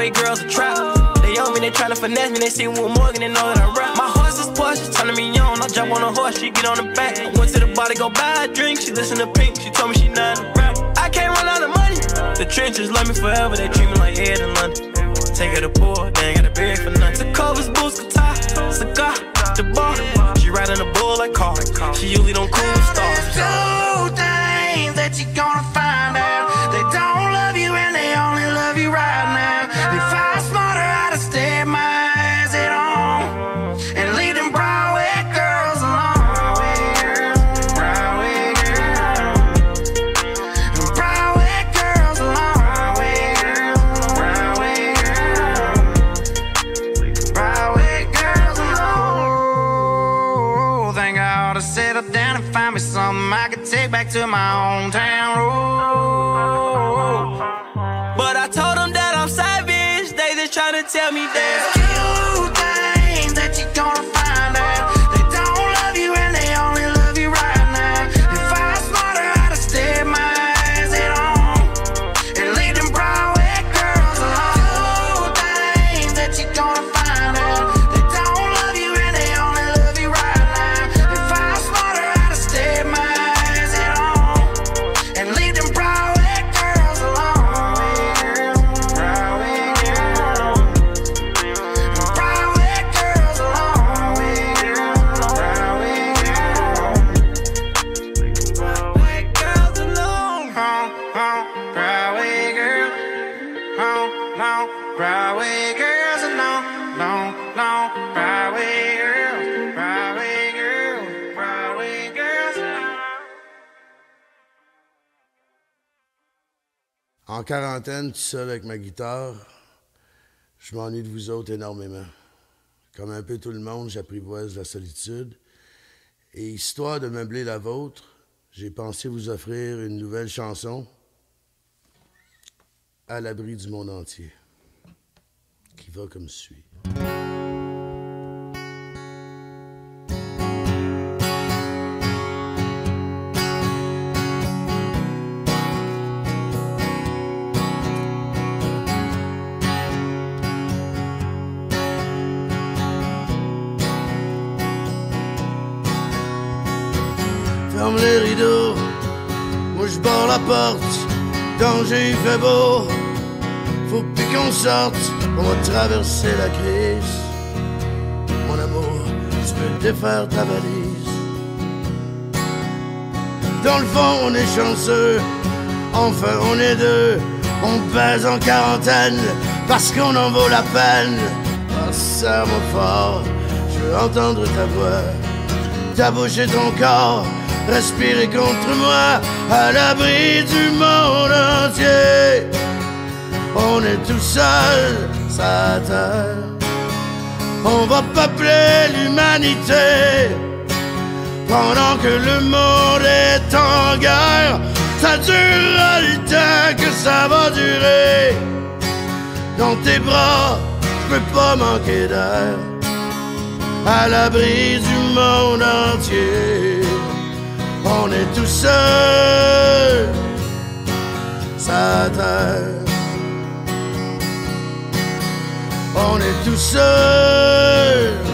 Broadway girls a trap. They owe me, they tryna finesse me. They see Will Morgan, they know that I rap. My horse is Porsche, turning me on. I jump on a horse, she get on the back. I went to the bar to go buy a drink. She listen to Pink, she told me she not a rap. I can't run out of money. The trenches love me forever, they treat me like Ed in London. Take her to poor, they ain't got a bag for nothing. The covers, boots, take back to my hometown road. En quarantaine, tout seul avec ma guitare, je m'ennuie de vous autres énormément. Comme un peu tout le monde, j'apprivoise la solitude. Et histoire de meubler la vôtre, j'ai pensé vous offrir une nouvelle chanson à l'abri du monde entier, qui va comme suit. Ferme les rideaux, moi je barre la porte, danger il fait beau, faut plus qu'on sorte, on va traverser la crise. Mon amour, tu peux défaire ta valise. Dans le fond, on est chanceux, enfin on est deux, on pèse en quarantaine, parce qu'on en vaut la peine. Oh, serre-moi fort, je veux entendre ta voix ta bouche et ton corps, respirer contre moi, à l'abri du monde entier. On est tout seul, On va peupler l'humanité. Pendant que le monde est en guerre, ça durera le temps que ça va durer. Dans tes bras, je peux pas manquer d'air à l'abri du monde entier. On est tout seul, sa terre. on est tout seul.